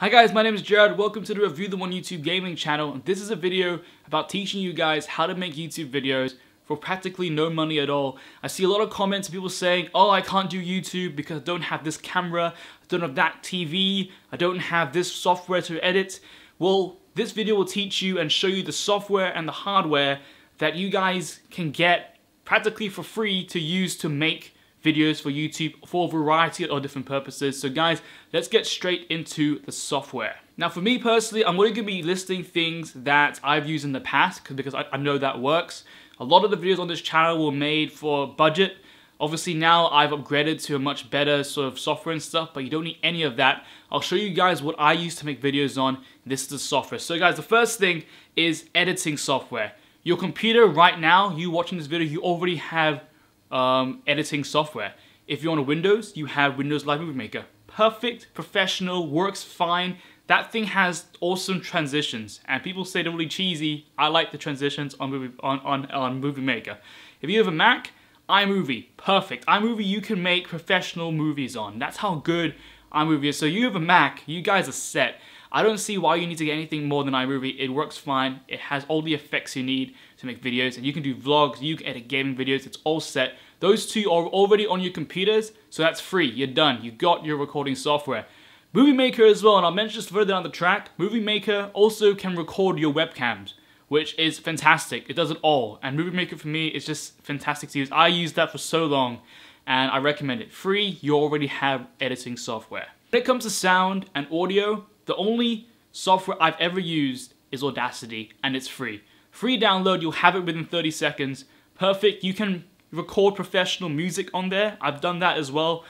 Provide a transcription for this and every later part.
Hi guys, my name is Jerrod. Welcome to the Review the One YouTube gaming channel. This is a video about teaching you guys how to make YouTube videos for practically no money at all. I see a lot of comments people saying, oh, I can't do YouTube because I don't have this camera, I don't have that TV, I don't have this software to edit. Well, this video will teach you and show you the software and the hardware that you guys can get practically for free to use to make videos for YouTube for a variety of different purposes. So guys, let's get straight into the software. Now for me personally, I'm only going to be listing things that I've used in the past because I, I know that works. A lot of the videos on this channel were made for budget. Obviously now I've upgraded to a much better sort of software and stuff, but you don't need any of that. I'll show you guys what I use to make videos on. This is the software. So guys, the first thing is editing software. Your computer right now, you watching this video, you already have um, editing software. If you're on a Windows, you have Windows Live Movie Maker. Perfect, professional, works fine. That thing has awesome transitions, and people say they're really cheesy. I like the transitions on Movie, on, on, on Movie Maker. If you have a Mac, iMovie, perfect. iMovie you can make professional movies on. That's how good iMovie is. So you have a Mac, you guys are set. I don't see why you need to get anything more than iMovie. It works fine. It has all the effects you need to make videos and you can do vlogs, you can edit gaming videos, it's all set. Those two are already on your computers, so that's free. You're done. You got your recording software. Movie Maker as well, and I'll mention this further down the track, Movie Maker also can record your webcams, which is fantastic. It does it all, and Movie Maker for me is just fantastic to use. I used that for so long, and I recommend it. Free, you already have editing software. When it comes to sound and audio, the only software I've ever used is Audacity, and it's free. Free download, you'll have it within 30 seconds. Perfect, you can record professional music on there. I've done that as well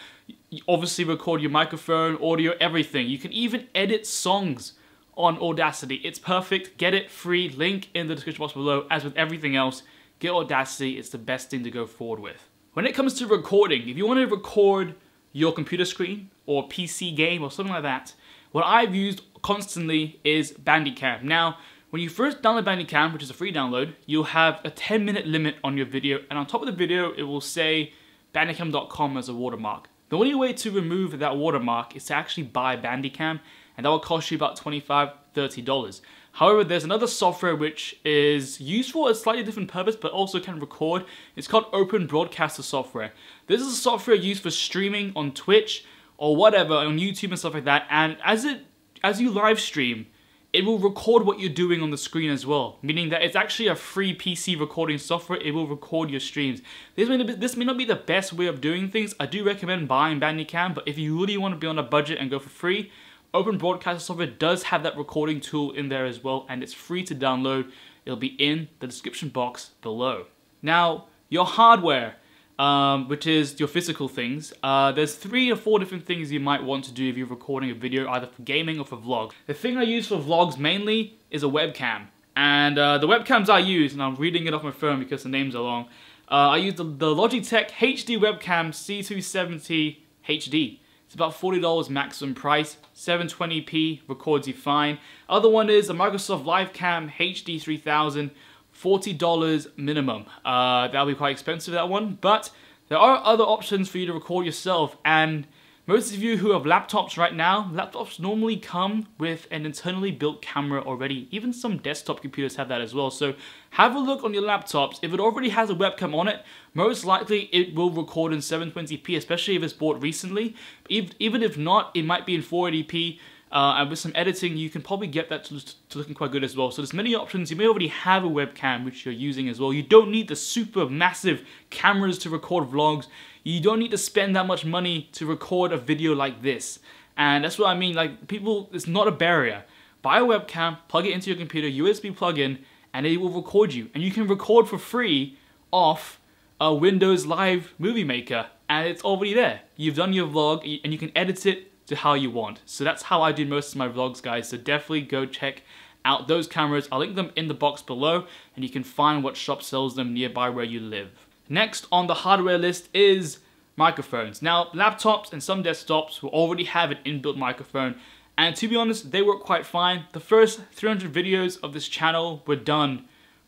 you obviously record your microphone, audio, everything. You can even edit songs on Audacity. It's perfect. Get it free. Link in the description box below. As with everything else, get Audacity. It's the best thing to go forward with. When it comes to recording, if you want to record your computer screen or PC game or something like that, what I've used constantly is Bandicam. Now, when you first download Bandicam, which is a free download, you'll have a 10 minute limit on your video, and on top of the video, it will say bandicam.com as a watermark. The only way to remove that watermark is to actually buy Bandicam, and that will cost you about $25, $30. However, there's another software which is used for a slightly different purpose but also can record. It's called Open Broadcaster software. This is a software used for streaming on Twitch or whatever, on YouTube and stuff like that, and as it as you live stream, it will record what you're doing on the screen as well, meaning that it's actually a free PC recording software. It will record your streams. This may, be, this may not be the best way of doing things. I do recommend buying Bandicam, but if you really want to be on a budget and go for free, Open Broadcaster software does have that recording tool in there as well, and it's free to download. It'll be in the description box below. Now, your hardware um, which is your physical things. Uh, there's three or four different things you might want to do if you're recording a video, either for gaming or for vlog. The thing I use for vlogs mainly is a webcam. And uh, the webcams I use, and I'm reading it off my phone because the names are long, uh, I use the, the Logitech HD webcam C270 HD. It's about $40 maximum price, 720p, records you fine. Other one is a Microsoft LifeCam HD 3000, $40 minimum. Uh, that'll be quite expensive, that one, but there are other options for you to record yourself, and most of you who have laptops right now, laptops normally come with an internally built camera already. Even some desktop computers have that as well. So have a look on your laptops. If it already has a webcam on it, most likely it will record in 720p, especially if it's bought recently. Even if not, it might be in 480p. Uh, and with some editing, you can probably get that to, to, looking quite good as well. So there's many options. You may already have a webcam which you're using as well. You don't need the super massive cameras to record vlogs. You don't need to spend that much money to record a video like this. And that's what I mean, like people, it's not a barrier. Buy a webcam, plug it into your computer, USB plug in, and it will record you. And you can record for free off a Windows Live Movie Maker, and it's already there. You've done your vlog, and you can edit it to how you want. So that's how I do most of my vlogs, guys. So definitely go check out those cameras. I'll link them in the box below, and you can find what shop sells them nearby where you live. Next on the hardware list is microphones. Now, laptops and some desktops will already have an inbuilt microphone, and to be honest, they work quite fine. The first 300 videos of this channel were done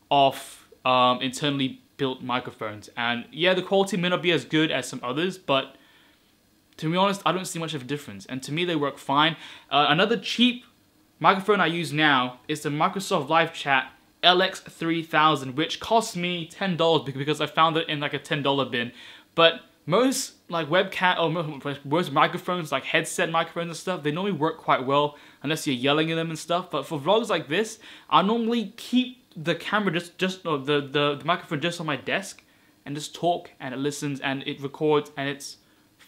off um, internally built microphones, and yeah, the quality may not be as good as some others, but to be honest, I don't see much of a difference. And to me, they work fine. Uh, another cheap microphone I use now is the Microsoft LifeChat LX3000, which cost me $10 because I found it in like a $10 bin. But most like webcam or most microphones, like headset microphones and stuff, they normally work quite well unless you're yelling at them and stuff. But for vlogs like this, I normally keep the camera just just the, the the microphone just on my desk and just talk and it listens and it records and it's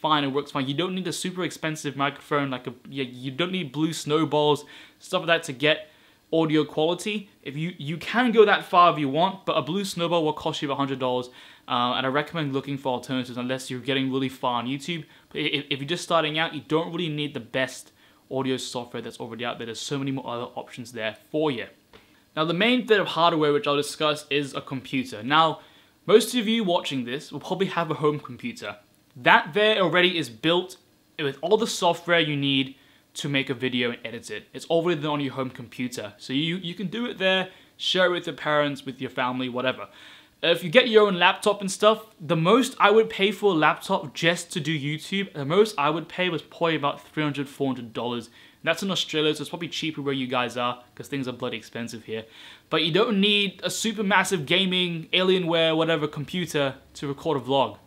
fine. It works fine. You don't need a super expensive microphone like a. You don't need blue snowballs stuff like that to get audio quality. If you you can go that far if you want, but a blue snowball will cost you hundred dollars. Uh, and I recommend looking for alternatives unless you're getting really far on YouTube. But if, if you're just starting out, you don't really need the best audio software that's already out there. There's so many more other options there for you. Now the main bit of hardware which I'll discuss is a computer. Now, most of you watching this will probably have a home computer. That there already is built with all the software you need to make a video and edit it. It's already there on your home computer. So you, you can do it there, share it with your parents, with your family, whatever. If you get your own laptop and stuff, the most I would pay for a laptop just to do YouTube, the most I would pay was probably about $300, $400. That's in Australia, so it's probably cheaper where you guys are, because things are bloody expensive here. But you don't need a super massive gaming, Alienware, whatever computer to record a vlog,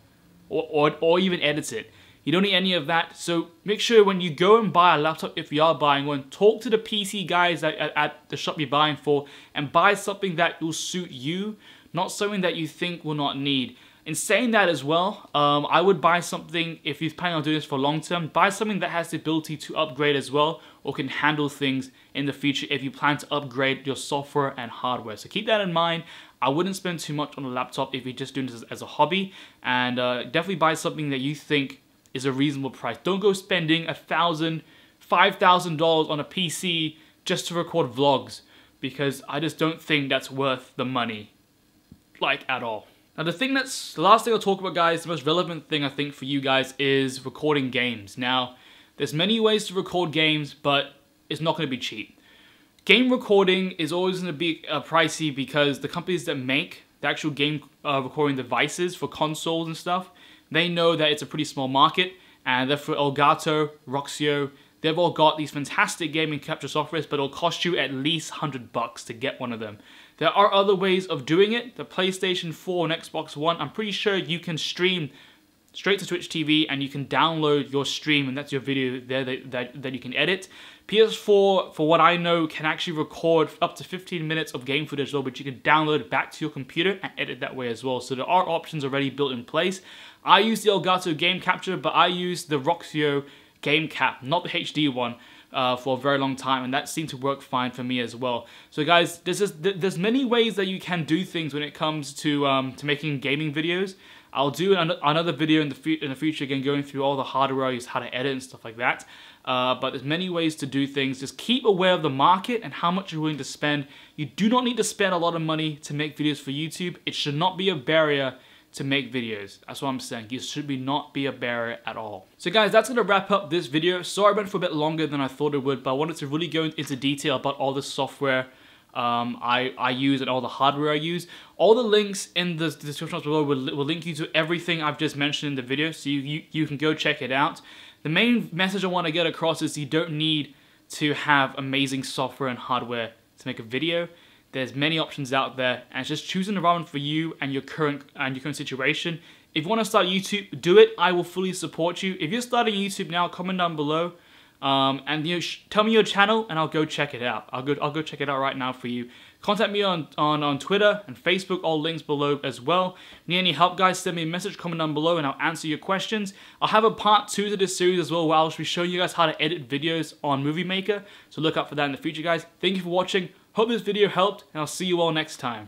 or, or, or even edit it. You don't need any of that, so make sure when you go and buy a laptop, if you are buying one, talk to the PC guys at, at, at the shop you're buying for, and buy something that will suit you, not something that you think will not need. In saying that as well, um, I would buy something, if you're planning on doing this for long term, buy something that has the ability to upgrade as well or can handle things in the future if you plan to upgrade your software and hardware. So keep that in mind. I wouldn't spend too much on a laptop if you're just doing this as a hobby and uh, definitely buy something that you think is a reasonable price. Don't go spending a thousand, five thousand dollars on a PC just to record vlogs because I just don't think that's worth the money like at all. Now the thing that's, the last thing I'll talk about guys, the most relevant thing I think for you guys is recording games. Now, there's many ways to record games, but it's not going to be cheap. Game recording is always going to be uh, pricey because the companies that make the actual game uh, recording devices for consoles and stuff, they know that it's a pretty small market, and therefore Elgato, Roxio, they've all got these fantastic gaming capture softwares, but it'll cost you at least 100 bucks to get one of them. There are other ways of doing it. The PlayStation 4 and Xbox One, I'm pretty sure you can stream straight to Twitch TV and you can download your stream and that's your video there that, that, that, you can edit. PS4, for what I know, can actually record up to 15 minutes of game footage though, but you can download it back to your computer and edit that way as well. So there are options already built in place. I use the Elgato Game Capture, but I use the Roxio Game Cap, not the HD one uh, for a very long time, and that seemed to work fine for me as well. So guys, there's just, there's many ways that you can do things when it comes to um, to making gaming videos. I'll do an another video in the in the future again, going through all the hardware, I use how to edit and stuff like that. Uh, but there's many ways to do things. Just keep aware of the market and how much you're willing to spend. You do not need to spend a lot of money to make videos for YouTube. It should not be a barrier to make videos. That's what I'm saying. You should be not be a barrier at all. So guys, that's gonna wrap up this video. Sorry I went for a bit longer than I thought it would, but I wanted to really go into detail about all the software um, I, I use and all the hardware I use. All the links in the description below will, will link you to everything I've just mentioned in the video, so you, you, you can go check it out. The main message I want to get across is you don't need to have amazing software and hardware to make a video. There's many options out there, and it's just choosing the right one for you and your current and your current situation. If you want to start YouTube, do it. I will fully support you. If you're starting YouTube now, comment down below, um, and you know, tell me your channel, and I'll go check it out. I'll go I'll go check it out right now for you. Contact me on, on, on Twitter and Facebook, all links below as well. Need any help, guys, send me a message, comment down below, and I'll answer your questions. I'll have a part two to this series as well, where I'll be showing you guys how to edit videos on Movie Maker, so look out for that in the future, guys. Thank you for watching. Hope this video helped, and I'll see you all next time.